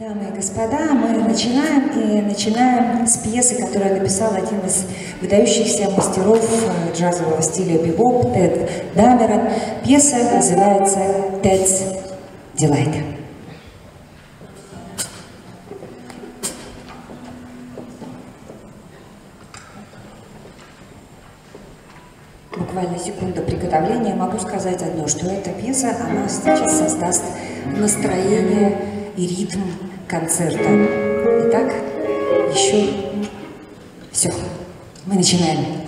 Дамы и господа, мы начинаем и начинаем с пьесы, которую написал один из выдающихся мастеров э, джазового стиля бибоп Тед Дамерон. Пьеса называется «Тед's Delight». Буквально секунда приготовления могу сказать одно, что эта пьеса, она сейчас создаст настроение и ритм концерта. Итак, еще все. Мы начинаем.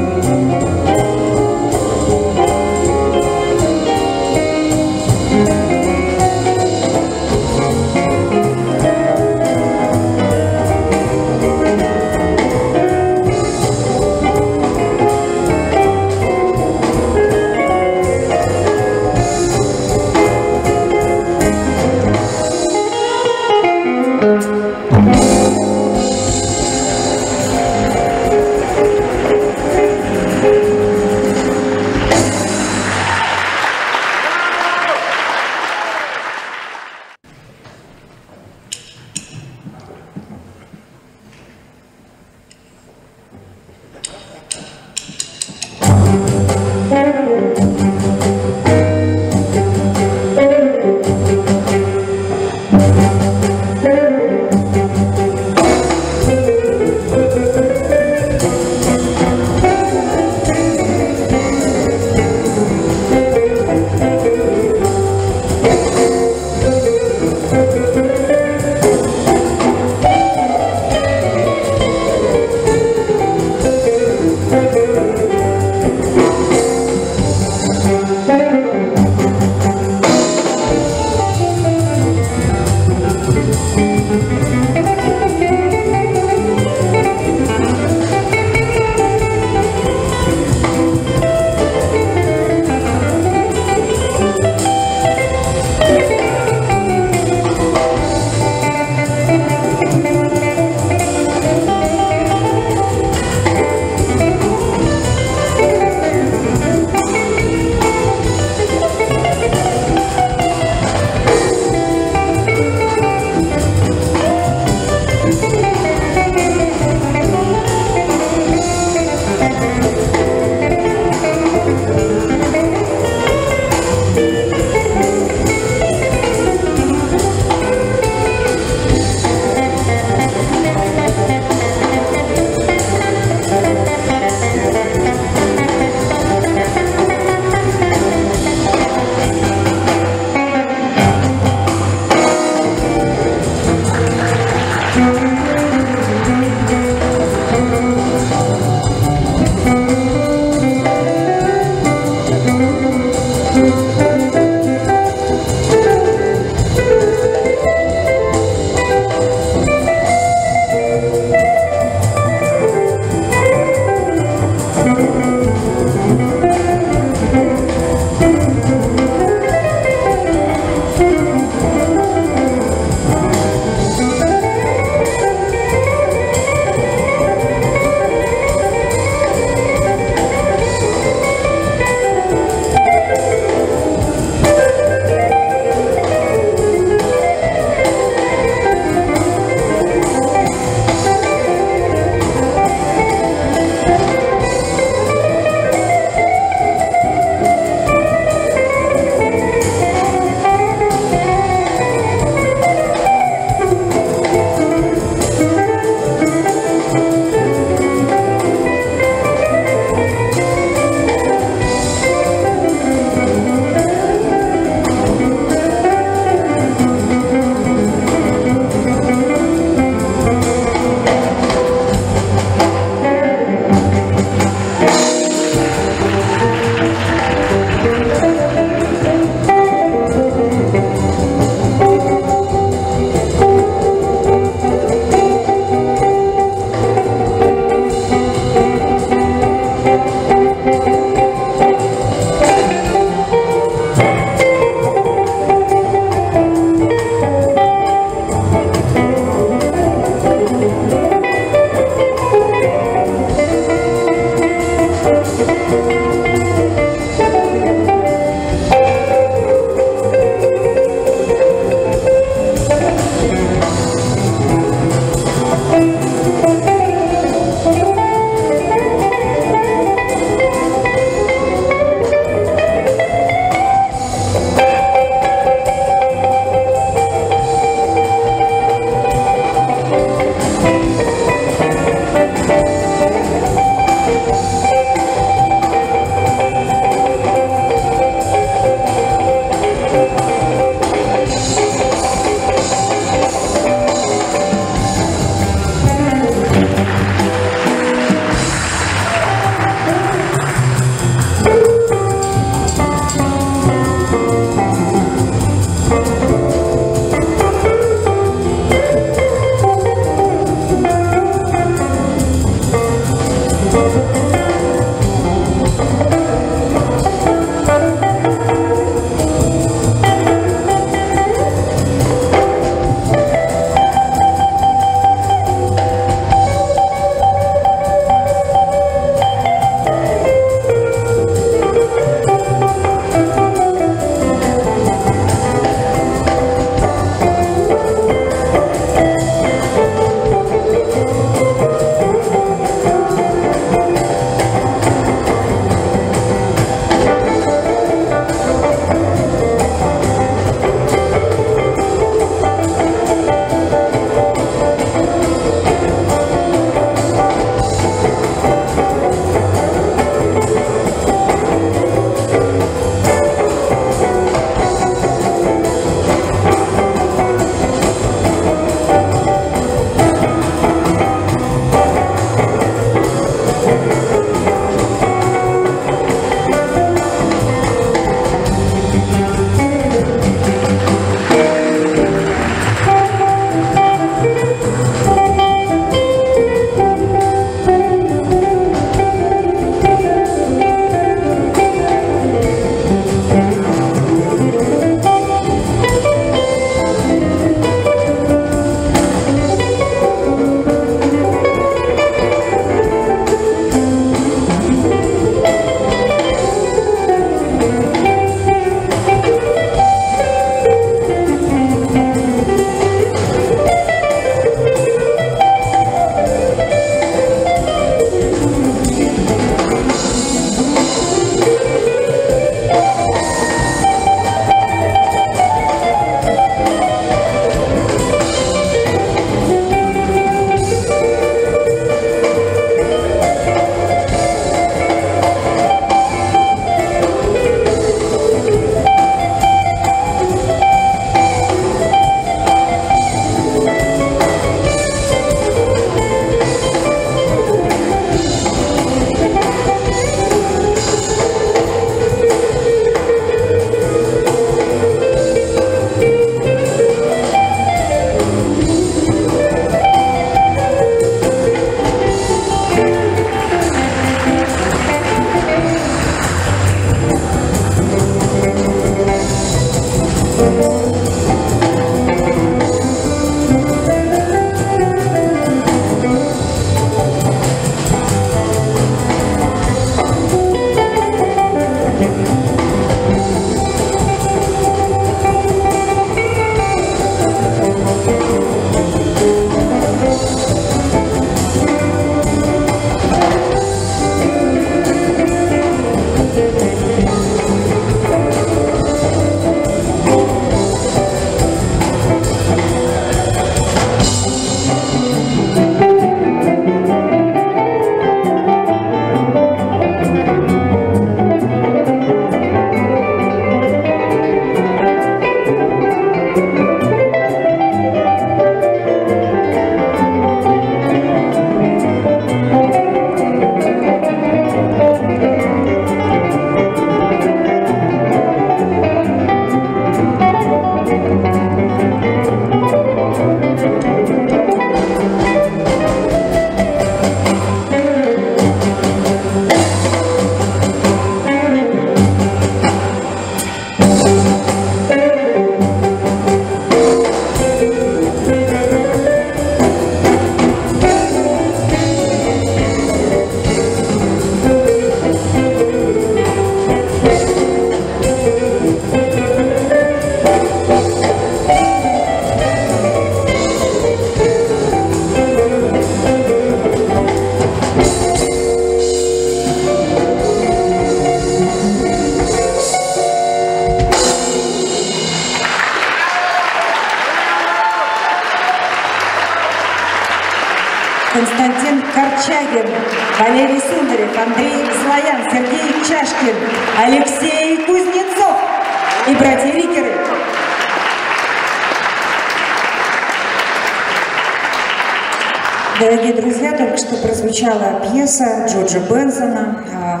Пьеса Джорджа Бенсона, а,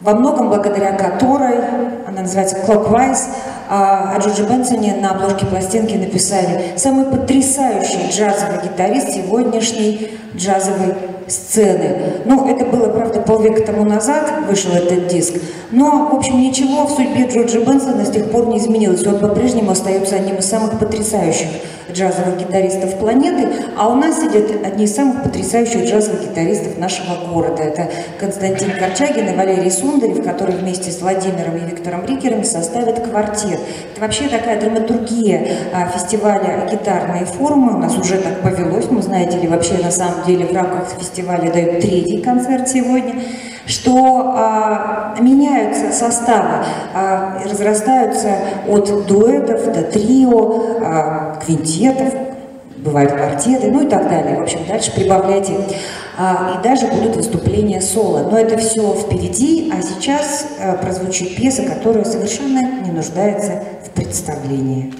во многом благодаря которой, она называется «Clockwise», а, о Джорджи Бенсоне на обложке пластинки написали «Самый потрясающий джазовый гитарист сегодняшней джазовой сцены». Ну, это было, правда, полвека тому назад вышел этот диск, но, в общем, ничего в судьбе Джорджа Бенсона с тех пор не изменилось. Он по-прежнему остается одним из самых потрясающих джазовых гитаристов планеты, а у нас сидят одни из самых потрясающих джазовых гитаристов нашего города. Это Константин Корчагин и Валерий Сундарев, которые вместе с Владимиром и Виктором Рикерами составят квартет. Это вообще такая драматургия а, фестиваля «Гитарные форумы». У нас уже так повелось, мы знаете ли, вообще на самом деле в рамках фестиваля дают третий концерт сегодня что а, меняются составы, а, разрастаются от дуэтов до трио, а, квинтетов, бывают квартеты, ну и так далее. В общем, дальше прибавляйте. А, и даже будут выступления соло. Но это все впереди, а сейчас а, прозвучит пьеса, которая совершенно не нуждается в представлении.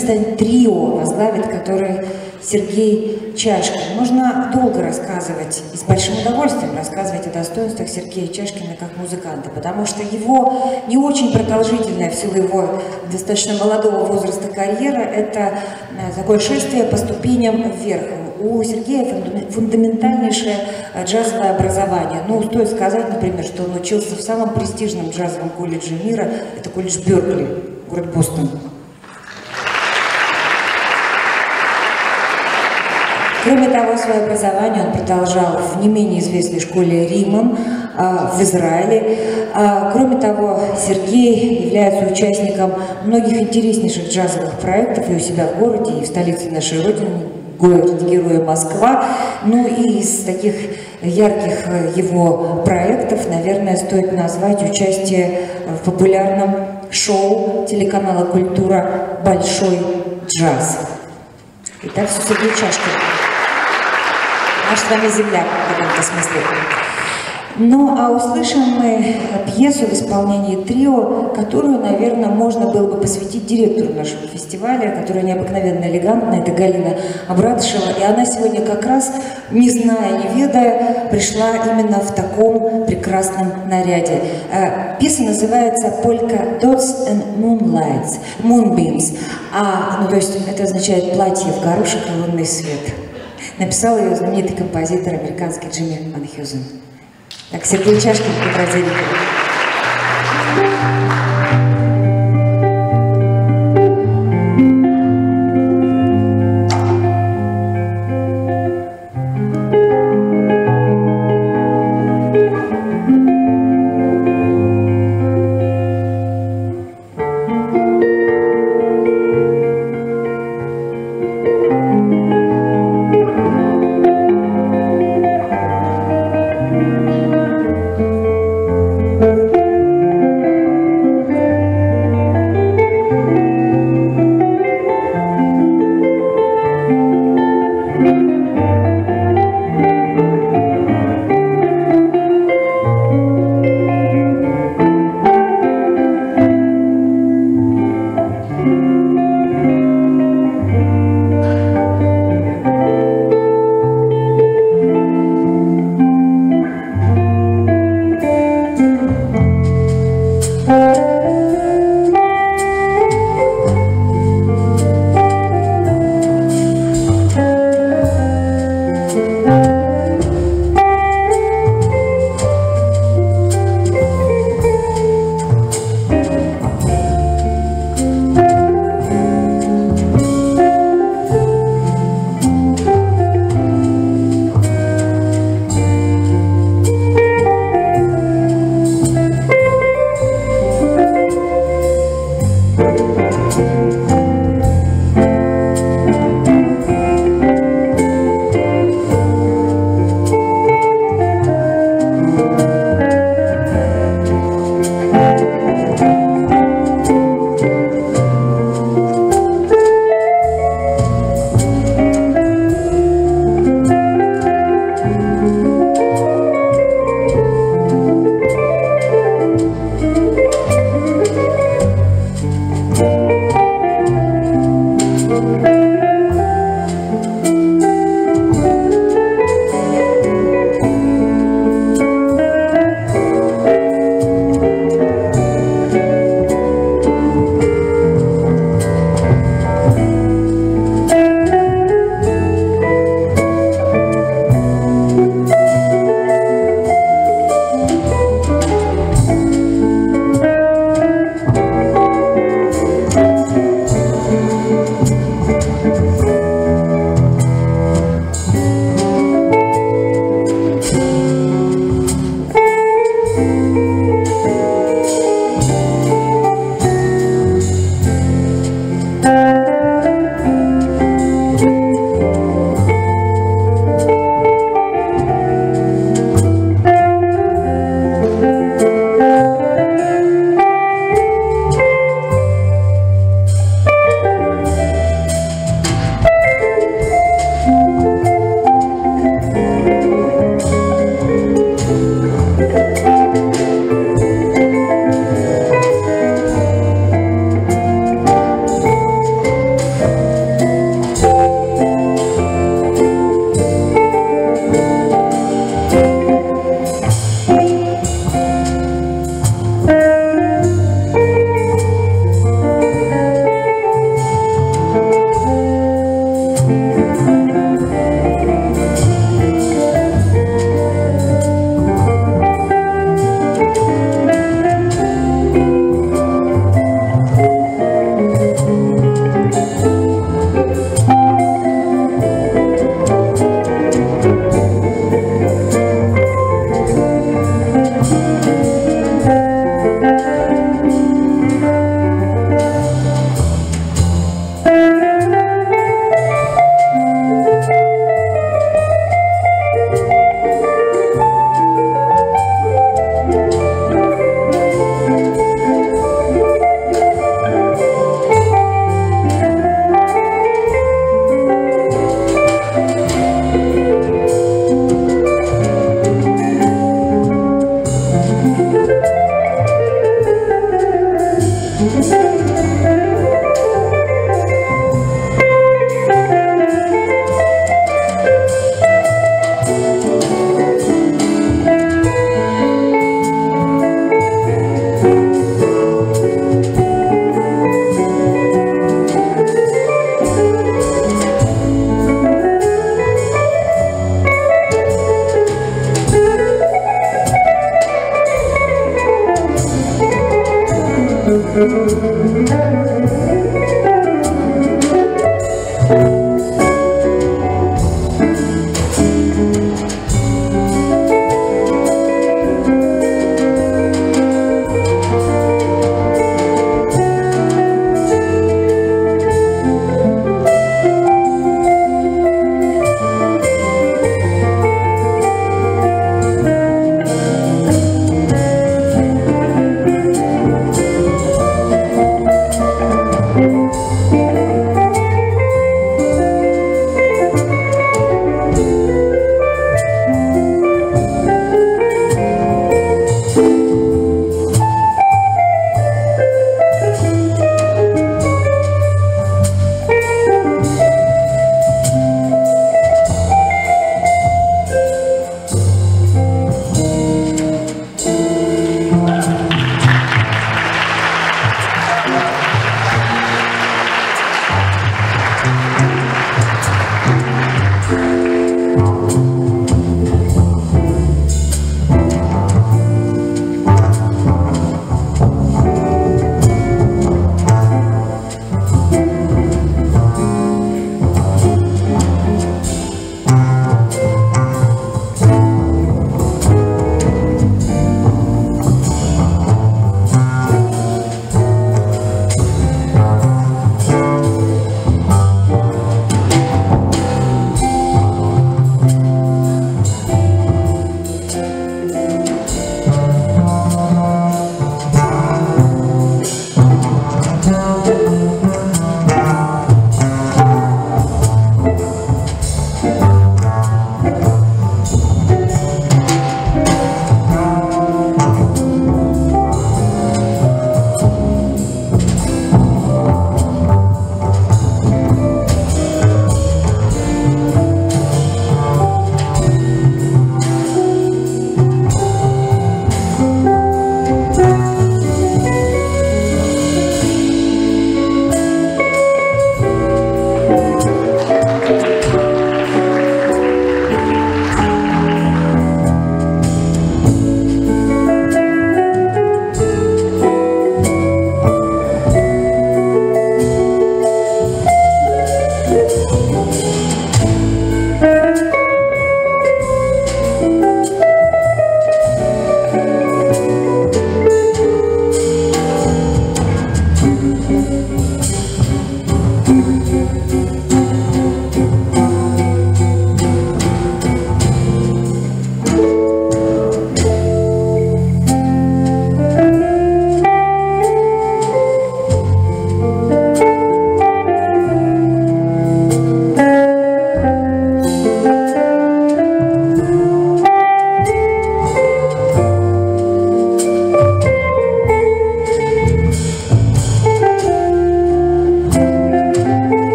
Предстанет трио, возглавит который Сергей Чашкин. Можно долго рассказывать и с большим удовольствием рассказывать о достоинствах Сергея Чашкина как музыканта, потому что его не очень продолжительная в силу его достаточно молодого возраста карьера – это э, такое шествие по ступеням вверх. У Сергея фундаментальнейшее э, джазовое образование. Ну, стоит сказать, например, что он учился в самом престижном джазовом колледже мира – это колледж Беркли, город Бостон. Кроме того, свое образование он продолжал в не менее известной школе Римом а, в Израиле. А, кроме того, Сергей является участником многих интереснейших джазовых проектов и у себя в городе, и в столице нашей Родины, город Героя Москва. Ну и из таких ярких его проектов, наверное, стоит назвать участие в популярном шоу телеканала «Культура» «Большой джаз». Итак, все Сергей Чашкин. Наш с вами земля в каком-то смысле. Ну, а услышим мы пьесу в исполнении трио, которую, наверное, можно было бы посвятить директору нашего фестиваля, которая необыкновенно элегантная, это Галина Абратышева, и она сегодня как раз, не зная, не ведая, пришла именно в таком прекрасном наряде. Э, пьеса называется «Полька Dots and Moonlights», «Moonbeams», а, ну, то есть это означает «платье в горошек и лунный свет». Написал ее знаменитый композитор американский Джимми Ван Хьюзен. Так, Сергей Чашкин,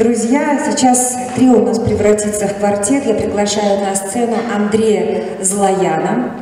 Петра Зеликова. превратиться в квартет, я приглашаю на сцену Андрея Злояна.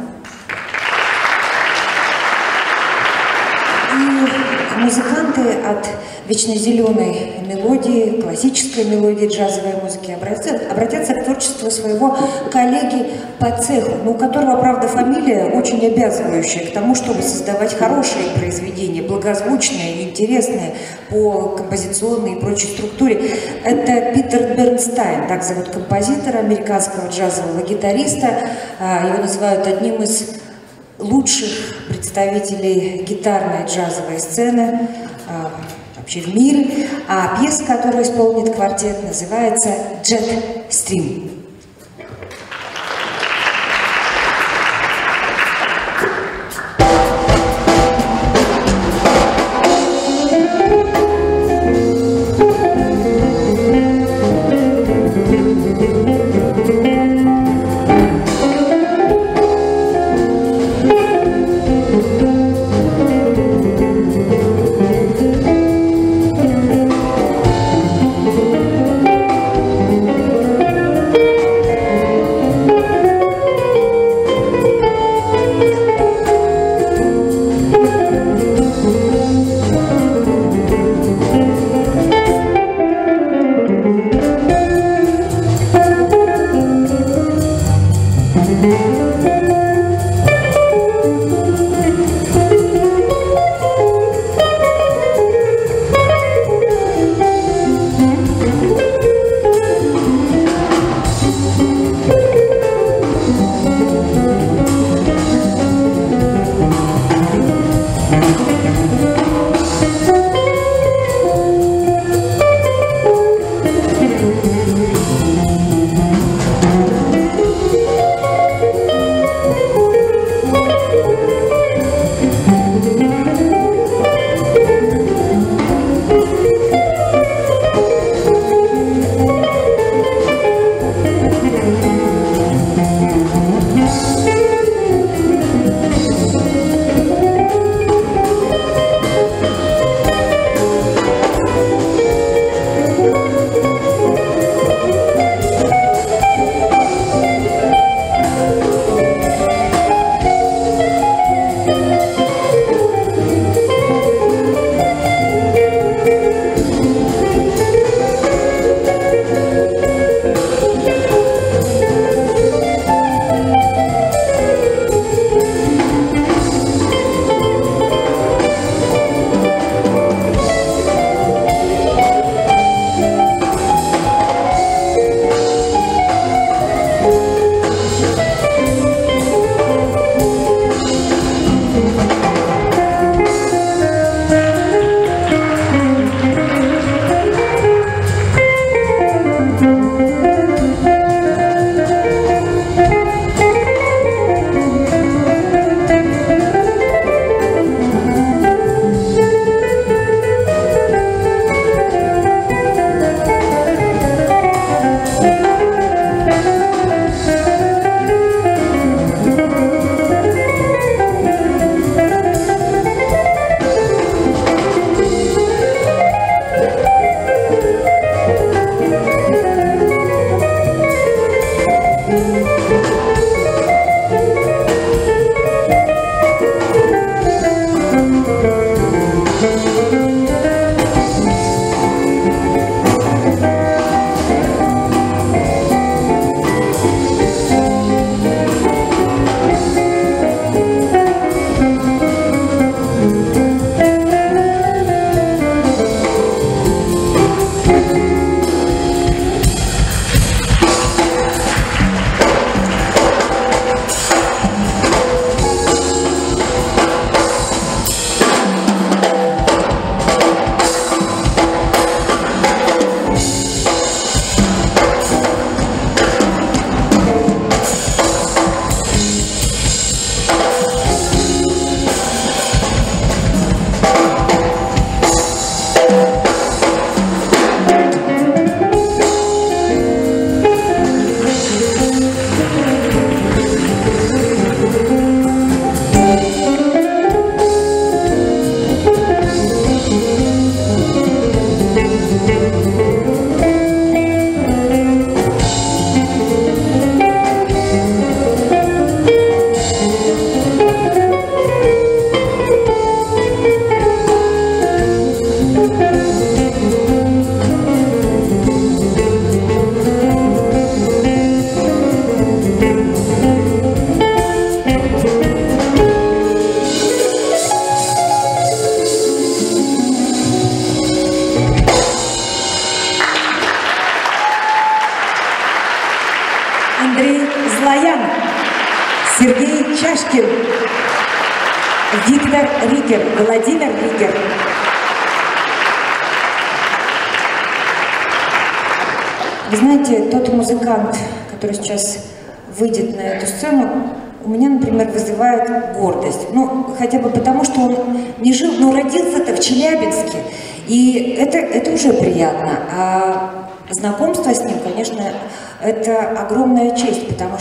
И музыканты от вечно зеленой мелодии, классической мелодии джазовой музыки, обратятся, к творчеству своего коллеги по цеху, ну, у которого, правда, фамилия очень обязывающая к тому, чтобы создавать хорошие произведения, благозвучные, интересные по композиционной и прочей структуре. Это Питер Бернстайн, так зовут композитора, американского джазового гитариста. А, его называют одним из лучших представителей гитарной джазовой сцены а, вообще в мире. А пьеса, которую исполнит квартет, называется «Джет Стрим».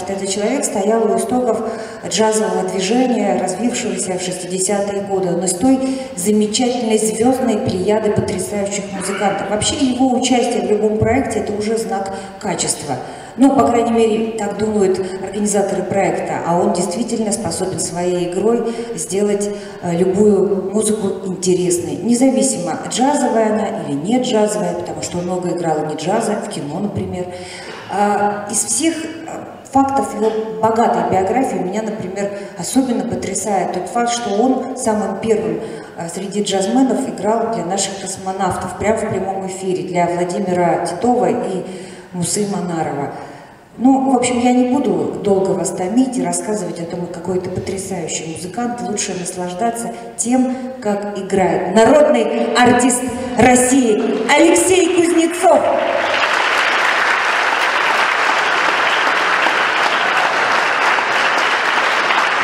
Что этот человек стоял у истоков джазового движения, развившегося в 60-е годы. Он из той замечательной звездной плеяды потрясающих музыкантов. Вообще его участие в любом проекте – это уже знак качества. Ну, по крайней мере, так думают организаторы проекта, а он действительно способен своей игрой сделать э, любую музыку интересной, независимо, джазовая она или не джазовая, потому что он много играл не джаза, в кино, например. А, из всех его богатой биографии меня, например, особенно потрясает тот факт, что он самым первым э, среди джазменов играл для наших космонавтов прямо в прямом эфире, для Владимира Титова и Мусы Манарова. Ну, в общем, я не буду долго вас томить и рассказывать о том, какой это потрясающий музыкант. Лучше наслаждаться тем, как играет народный артист России Алексей Кузнецов.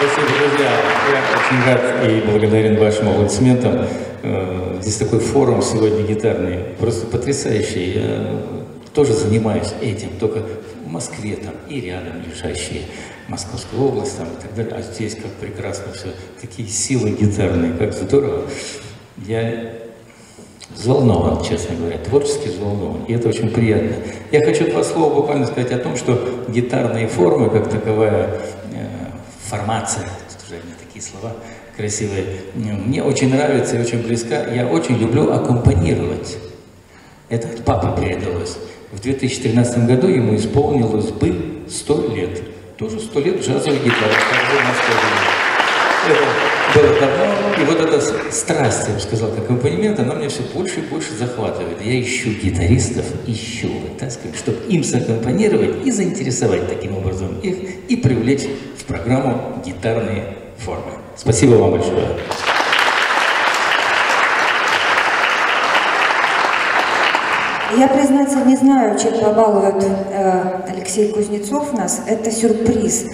Спасибо, друзья. Я очень рад и благодарен вашим аплодисментам. Э, здесь такой форум сегодня гитарный, просто потрясающий. Я тоже занимаюсь этим, только в Москве там и рядом лежащие, Московская область там и так далее. А здесь как прекрасно все, такие силы гитарные, как здорово. Я взволнован, честно говоря, творчески взволнован, и это очень приятно. Я хочу два слова буквально сказать о том, что гитарные формы, как таковая, формация, тут уже не такие слова красивые, мне очень нравится и очень близка. Я очень люблю аккомпанировать. Это от папы передалось. В 2013 году ему исполнилось бы 100 лет. Тоже 100 лет джазовой гитары. Это было давно, и вот эта страсть, я бы сказал, к аккомпанемент, она меня все больше и больше захватывает. Я ищу гитаристов, ищу, так сказать, чтобы им саккомпанировать и заинтересовать таким образом их, и привлечь в программу гитарные формы. Спасибо вам большое. Я, признаться, не знаю, чем побалует э, Алексей Кузнецов нас. Это сюрприз.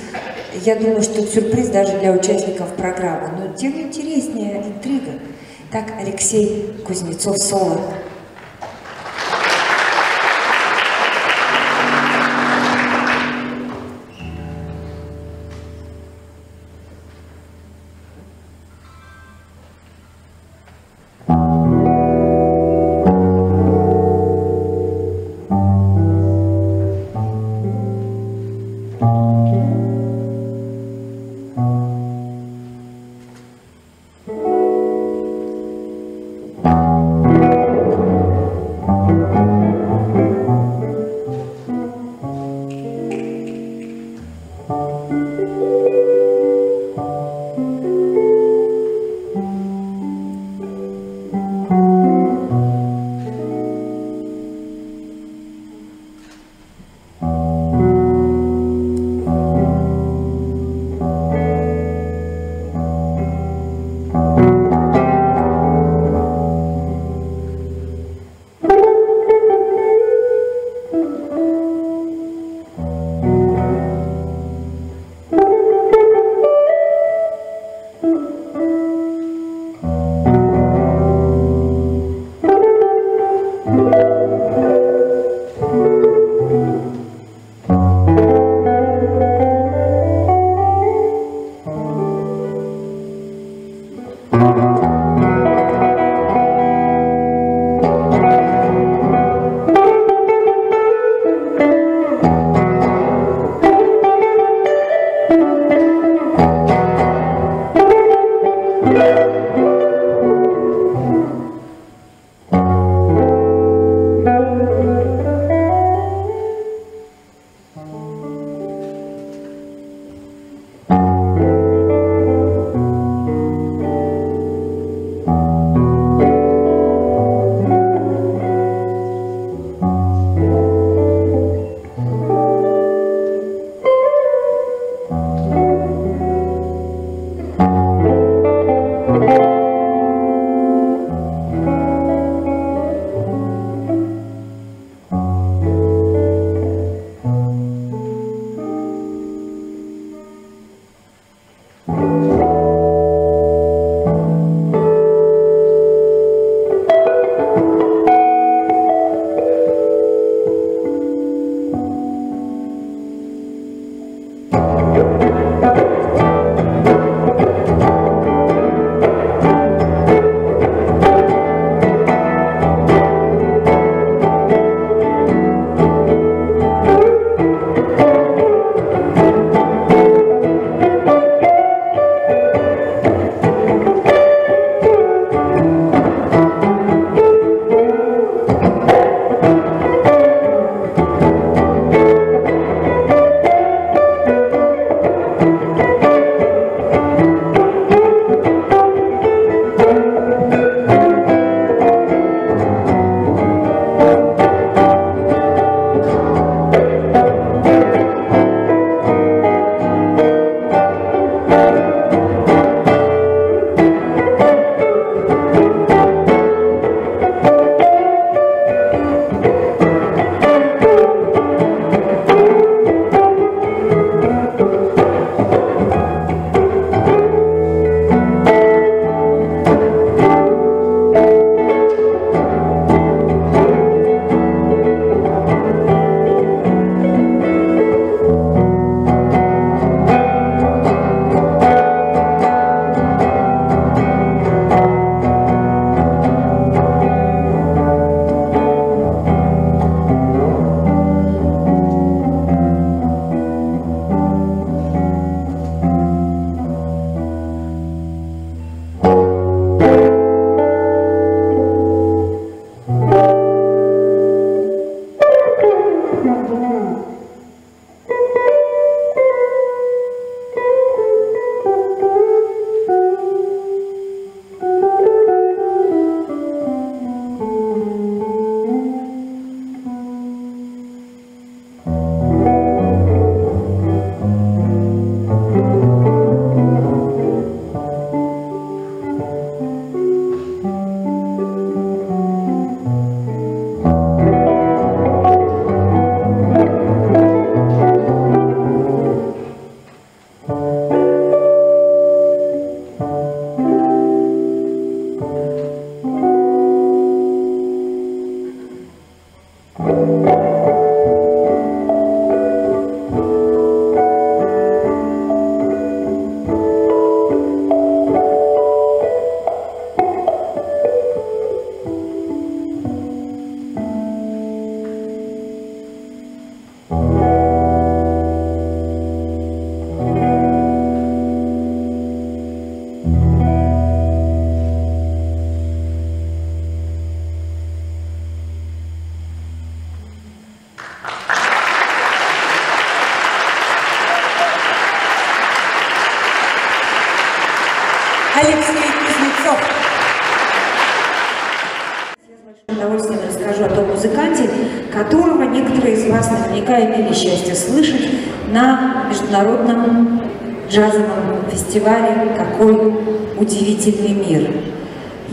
Я думаю, что сюрприз даже для участников программы. Но тем интереснее интрига. Так, Алексей Кузнецов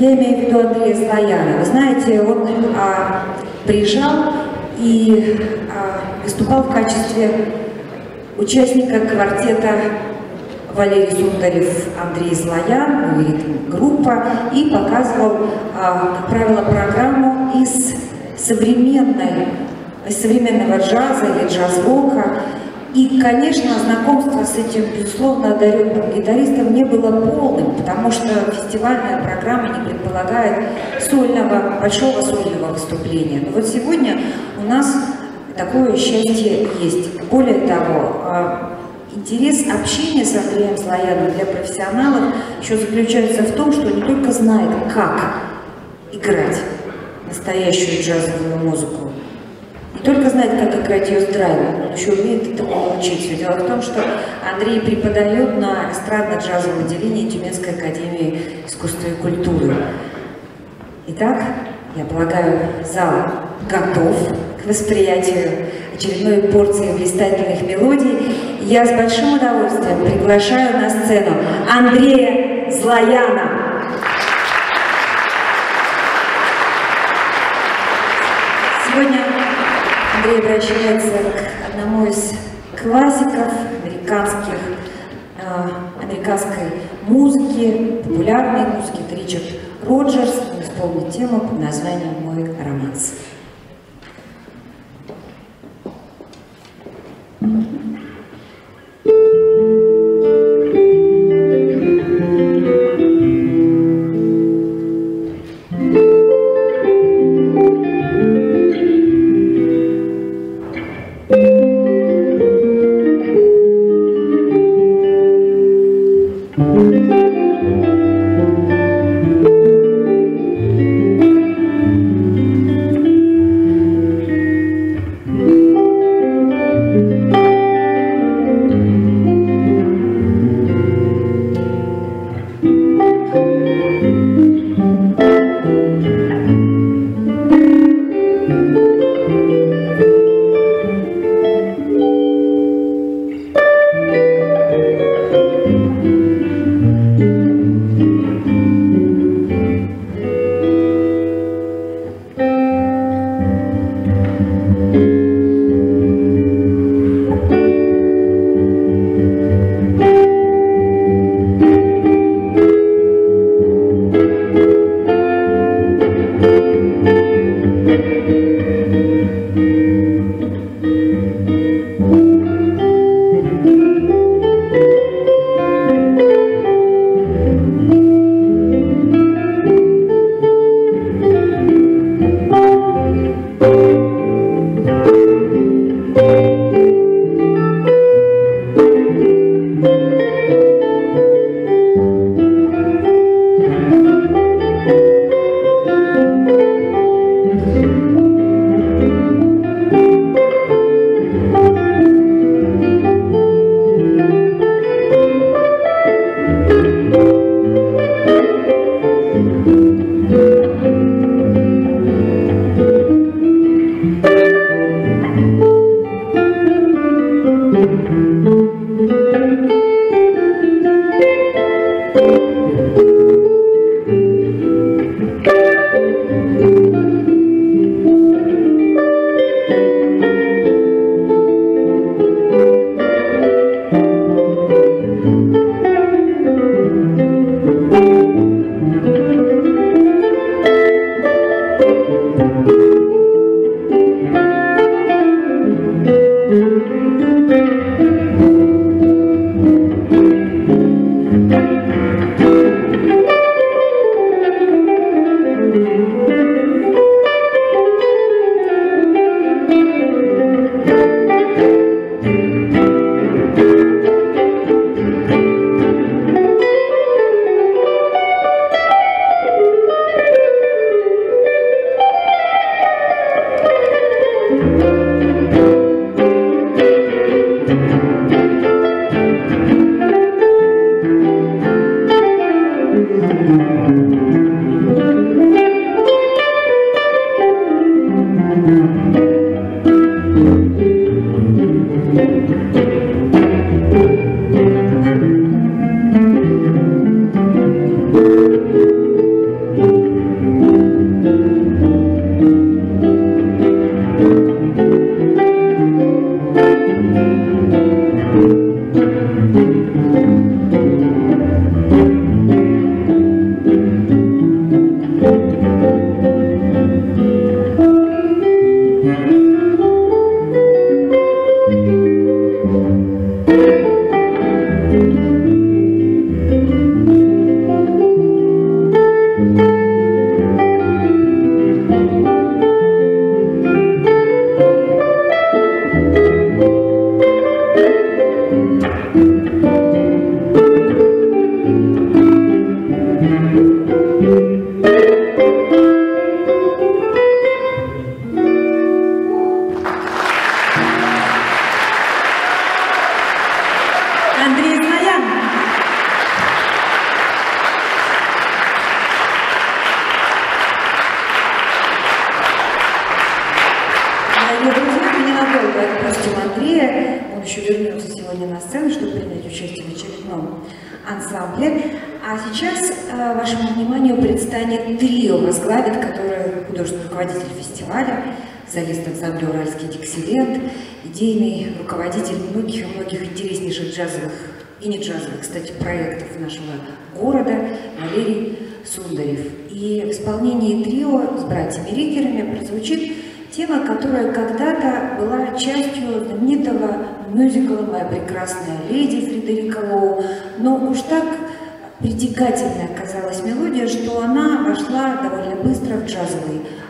Я имею в виду Андрея Слояна. Вы знаете, он а, приезжал и а, выступал в качестве участника квартета Валерий Сундарев, Андрей Слоян, группа, и показывал, а, как правило, программу из современной, из современного джаза или джаз-рока. И, конечно, знакомство с этим, безусловно, одаренным гитаристом не было полным, потому что фестивальная программа не предполагает сольного, большого сольного выступления. Но вот сегодня у нас такое счастье есть. Более того, а, интерес общения с Андреем Слояном для профессионалов еще заключается в том, что он не только знает, как играть настоящую джазовую музыку, не только знает, как играть ее с драйвом, он еще умеет этому научиться. Дело в том, что Андрей преподает на эстрадно-джазовом отделении Тюменской академии искусства и культуры. Итак, я полагаю, зал готов к восприятию очередной порции блистательных мелодий. Я с большим удовольствием приглашаю на сцену Андрея Злояна. Сегодня Андрей обращается к одному из классиков американских, э, американской музыки, популярной музыки, это Ричард Роджерс, он исполнит тему под названием «Мой романс». Андрей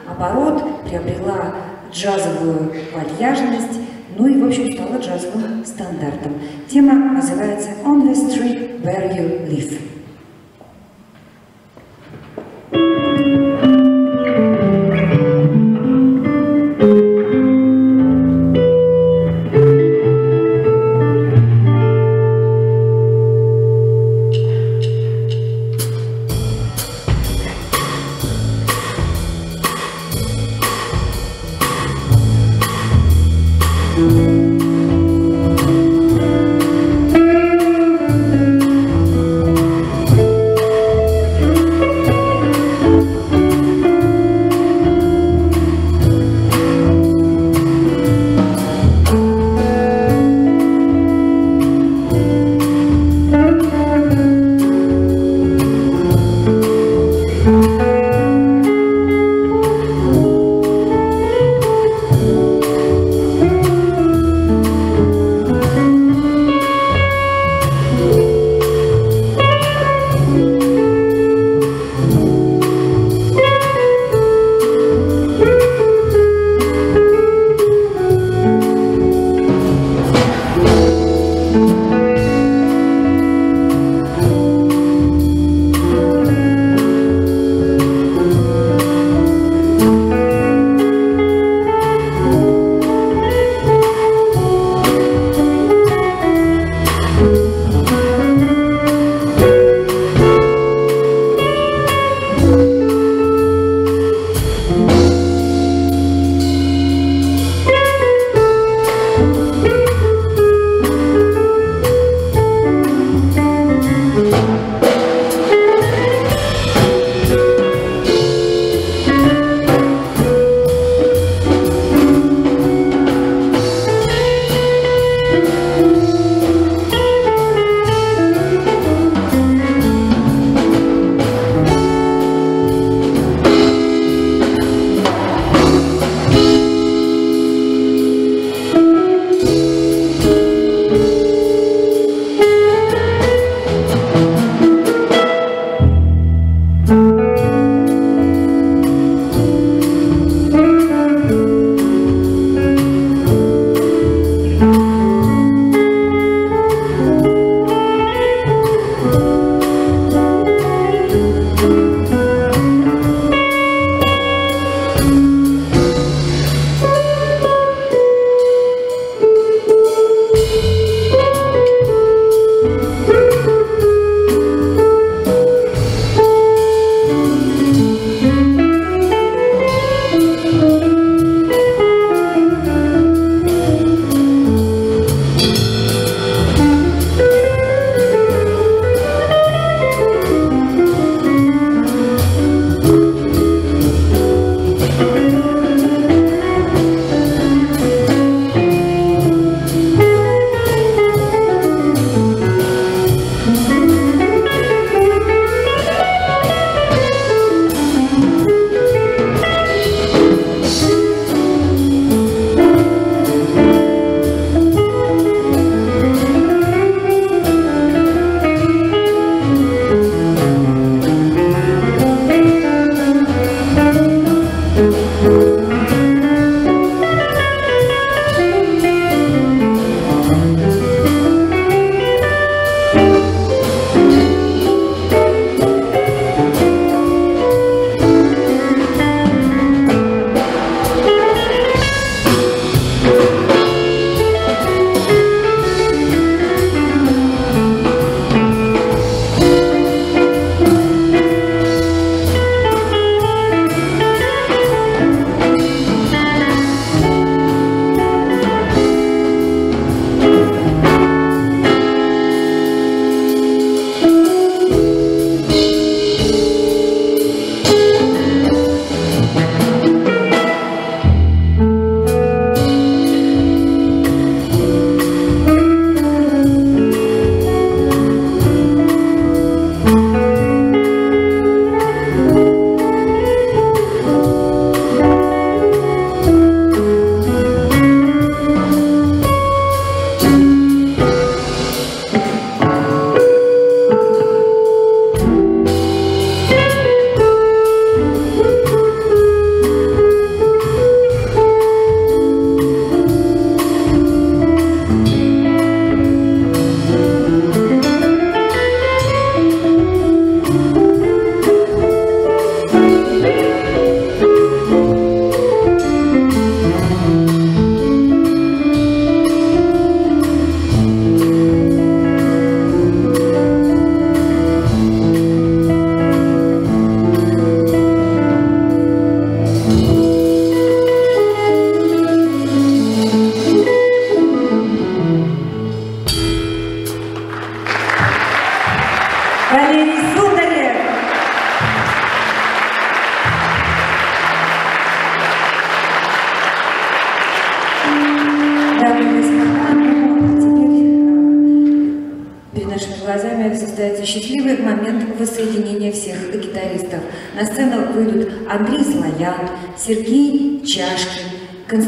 Оборот приобрела джазовую вальяжность, ну и, в общем, стала джазовым стандартом. Тема называется «On the street where you live».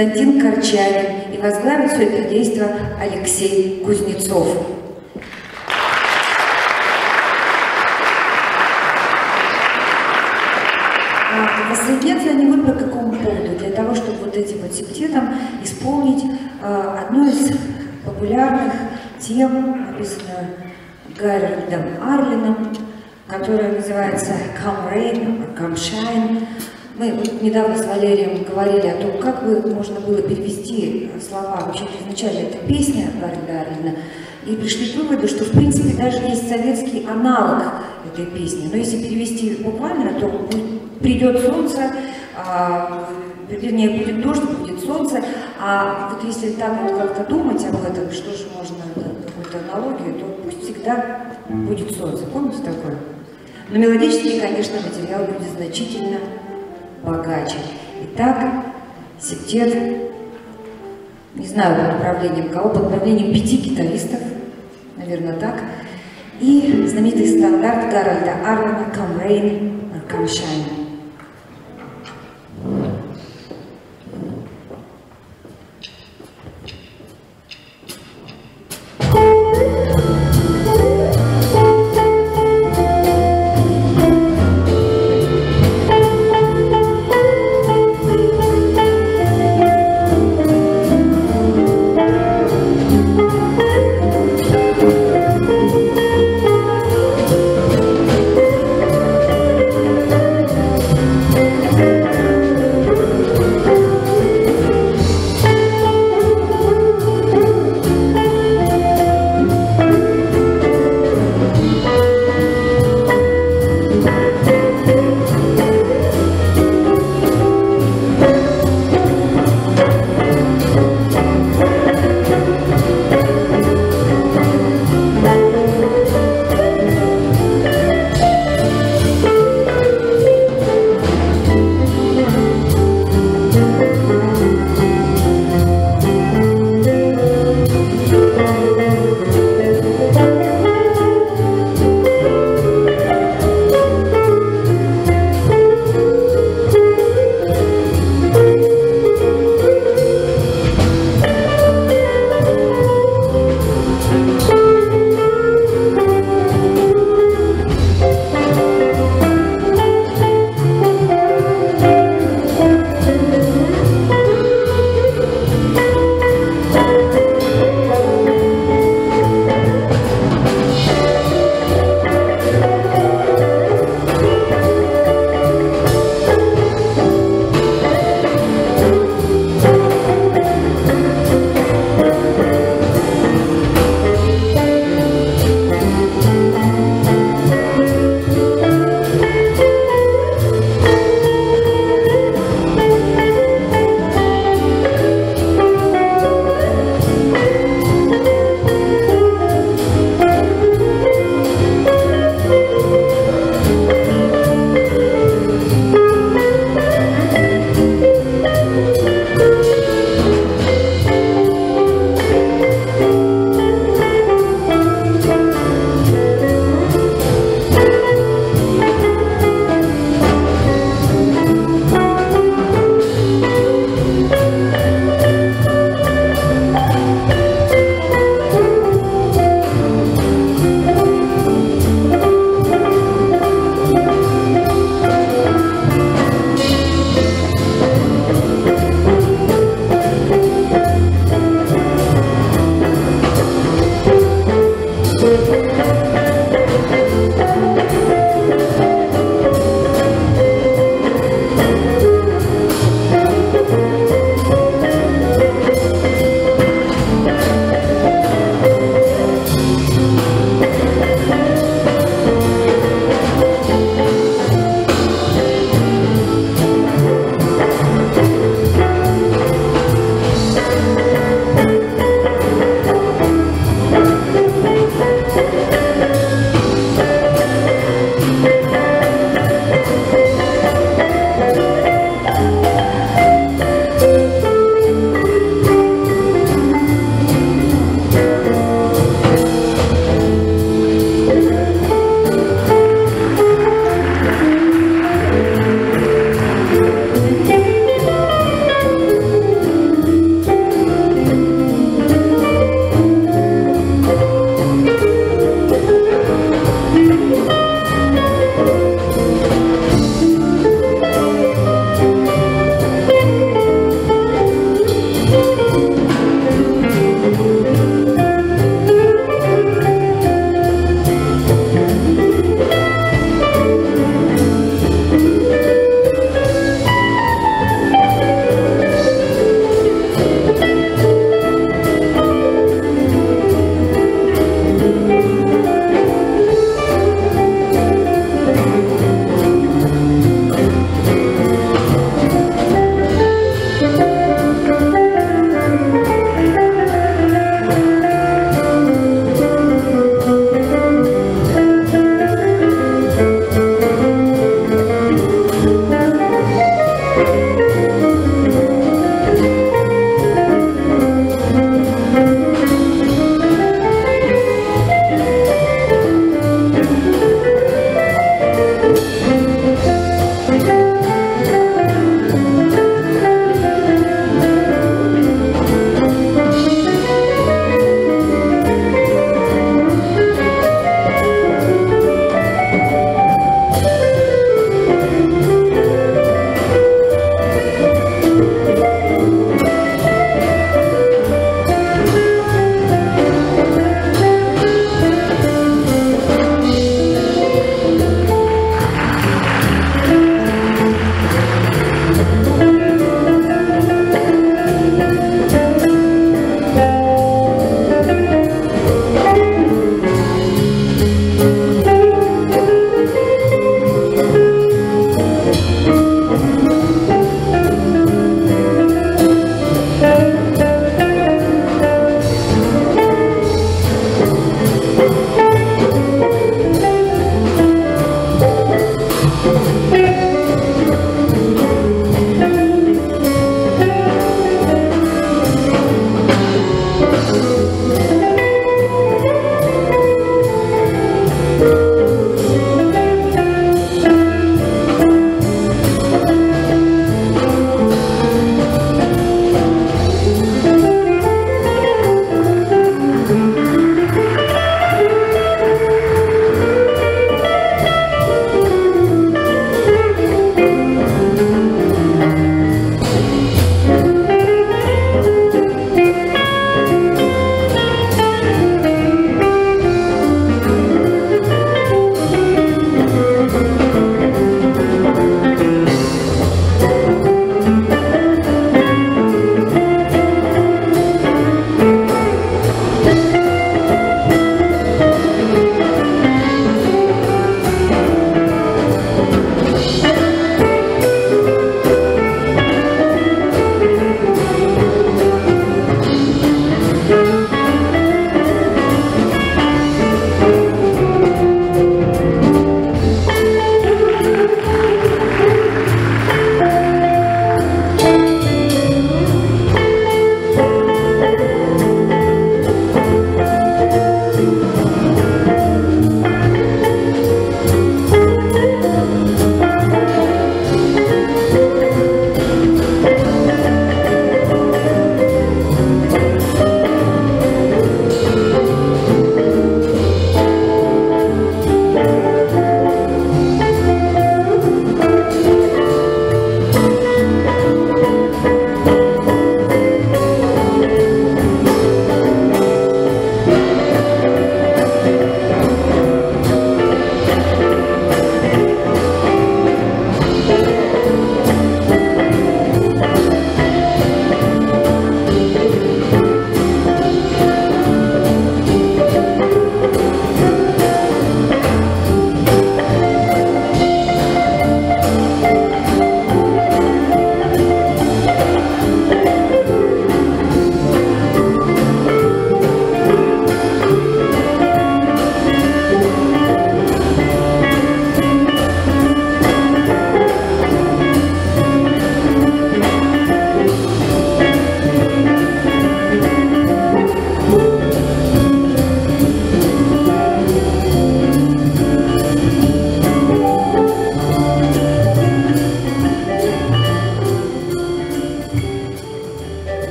Константин Корчагин и возглавит все это действие Алексей Кузнецов. А воссоединяться они вот по какому поводу? Для того, чтобы вот этим вот септетом исполнить э, одну из популярных тем, написанную Гарольдом Арлином, которая называется «Come Rain» or «Come Shine». Мы недавно с Валерием о том, как бы можно было перевести слова. Вообще изначально это песня Гарольда Арлина. И пришли к выводу, что в принципе даже есть советский аналог этой песни. Но если перевести буквально, то придет солнце, а, вернее, будет дождь, будет солнце. А вот если так вот как-то думать об этом, что же можно, какую-то аналогию, то пусть всегда будет солнце. Помните такое? Но мелодически, конечно, материал будет значительно богаче. Итак, септет, не знаю по направлениям кого, по направлениям пяти гитаристов, наверное, так. И знаменитый стандарт Гарольда Арлена «Come Rain or Come Shine».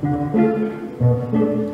Thank you.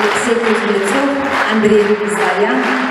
Алексей Кузнецов, Андрей Заян.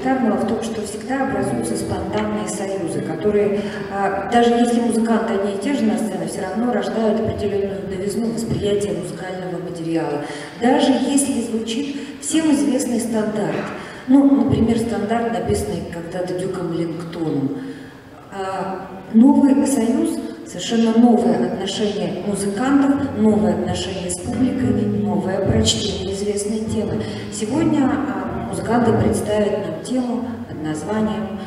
Гитарного, в том, что всегда образуются спонтанные союзы, которые, э, даже если музыканты одни и те же на сцене, все равно рождают определенную новизну восприятия музыкального материала. Даже если звучит всем известный стандарт, ну, например, стандарт, написанный когда-то Дюком Лингтоном. А новый союз, совершенно новое отношение музыкантов, новое отношение с публикой, новое прочтение известной темы. Сегодня а, музыканты представят нам тему под названием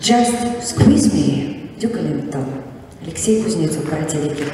«Just Squeeze Me» Дюка Лингтон. Алексей Кузнецов, братья Вики.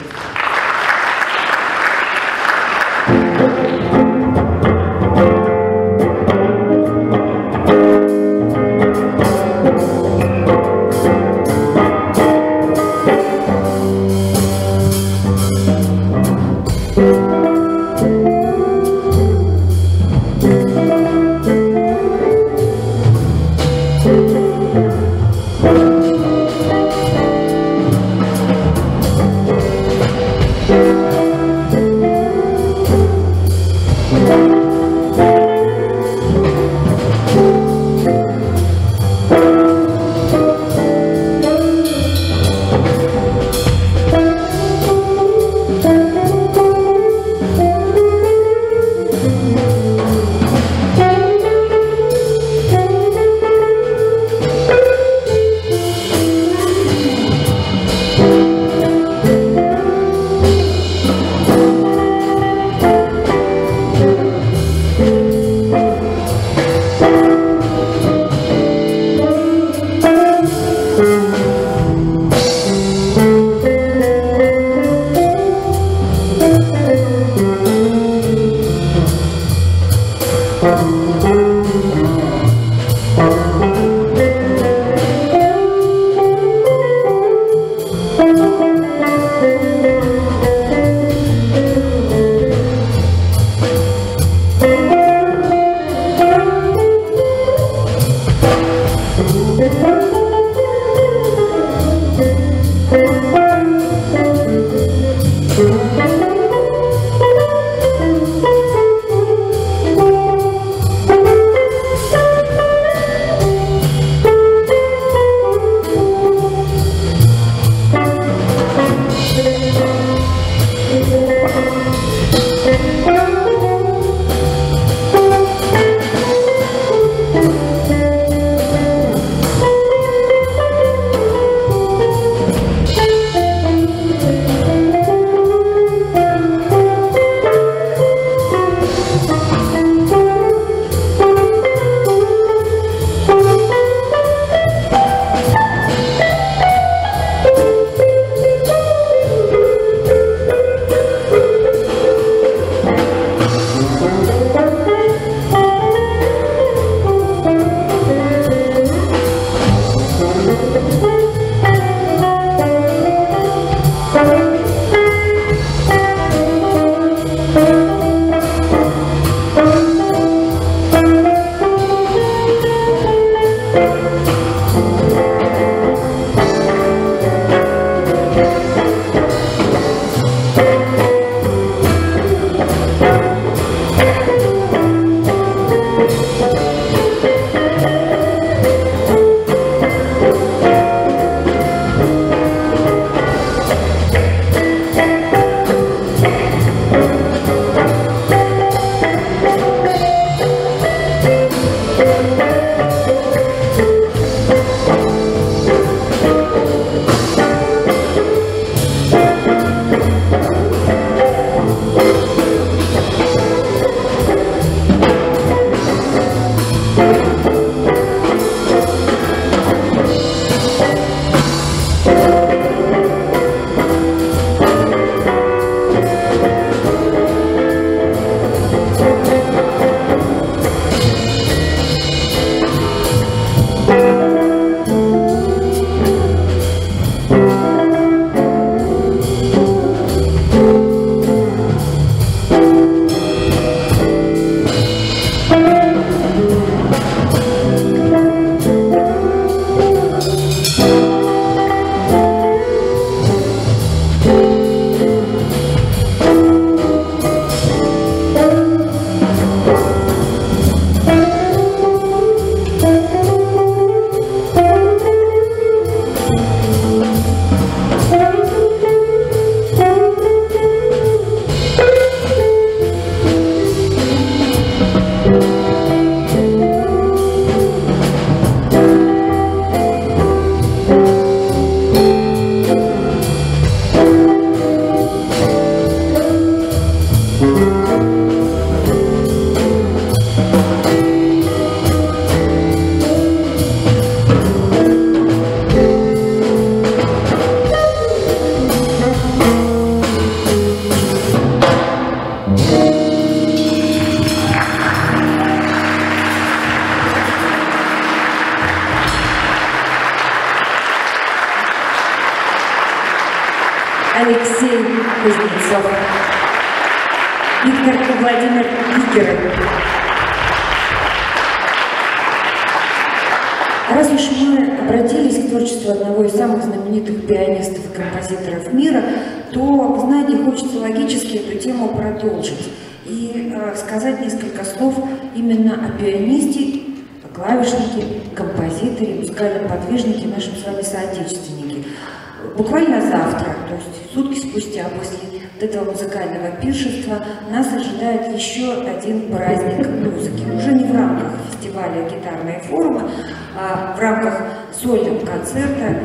Завтра, то есть сутки спустя после этого музыкального пиршества нас ожидает еще один праздник музыки. Уже не в рамках фестиваля «Гитарные форумы», а в рамках сольного концерта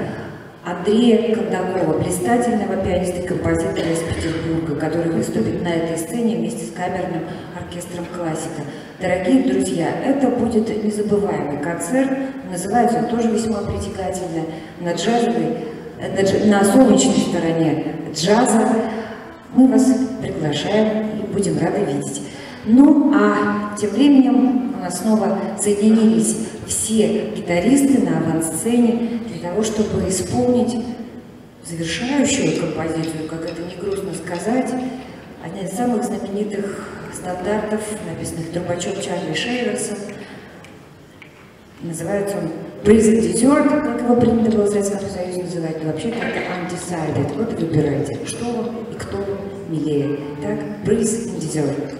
Андрея Кондакова, блистательного пианиста и композитора из Петербурга, который выступит на этой сцене вместе с камерным оркестром классика. Дорогие друзья, это будет незабываемый концерт, называется он тоже весьма притягательно, на джазовой, на, на солнечной стороне джаза. Мы вас приглашаем и будем рады видеть. Ну, а тем временем у нас снова соединились все гитаристы на авансцене для того, чтобы исполнить завершающую композицию, как это не грустно сказать, одна из самых знаменитых стандартов, написанных трубачом Чарли Шейверсом. Называется он Breeze Dessert, как его принято было в Советском Союзе называть, но вообще-то это Undecided. Вот выбирайте, что вам и кто милее. Так, Breeze Dessert.